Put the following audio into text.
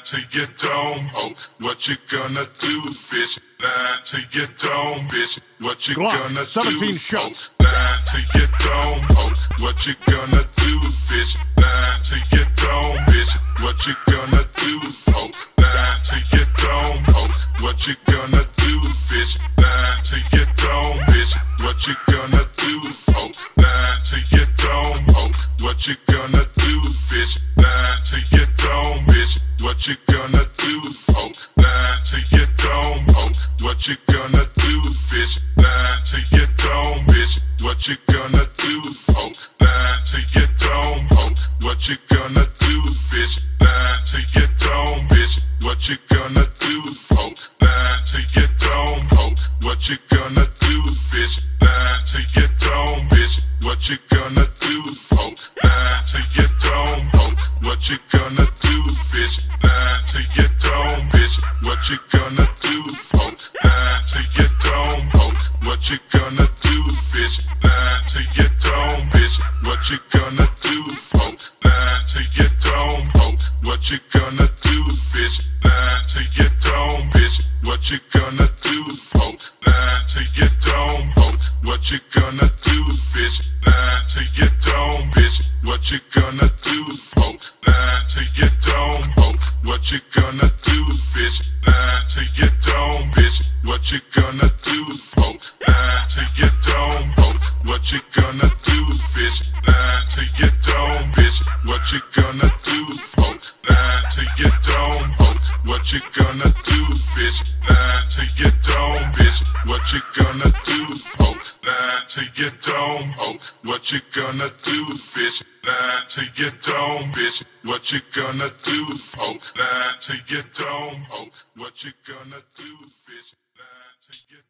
Nine to your dome, oh, what you gonna do, bitch? Nine to your dome, bitch, what you Glock, gonna 17 do? shots. Oh, nine to your dome, oh, what you gonna do, bitch? Nine to your dome, bitch, what you gonna do? Oh, nine to your dome, oh, what you gonna do, bitch? Nine to your dome, bitch, what you gonna do? Oh, nine to your dome, oh, what you gonna do, what you gonna do? Oh, nine to your dome, oh, what you gonna do, bitch? Nine to your dome, bitch, what you gonna do? Oh, nine to your dome, oh, what you gonna do, bitch? Nine to your dome, bitch, what you gonna do? Oh, nine to your dome, oh, what you gonna do, bitch? Nine to your dome, bitch, what you gonna do? Oh, nine to your dome, oh, what you gonna do, bitch? To your dome, bitch, what you gonna do? Nine to your dome, oh, what you gonna do, bitch? Nine to your dome, bitch, what you gonna do? Nine to your dome, what you gonna do, bitch? To bitch, what you gonna do? To what you gonna do, bitch? What you gonna do, bitch? Nine to your dome, bitch, what you gonna do? Oh, nine to your dome, oh, what you gonna do, bitch? Nine to your dome, bitch, what you gonna do? Oh, nine to your dome, oh, what you gonna do, bitch? Nine to your dome, bitch, what you gonna do? Oh, nine to your dome, oh, what you gonna do, bitch? Nine to your dome, bitch, what you gonna do? Oh, nine to your dome, oh, what you gonna do, bitch? Nine to your.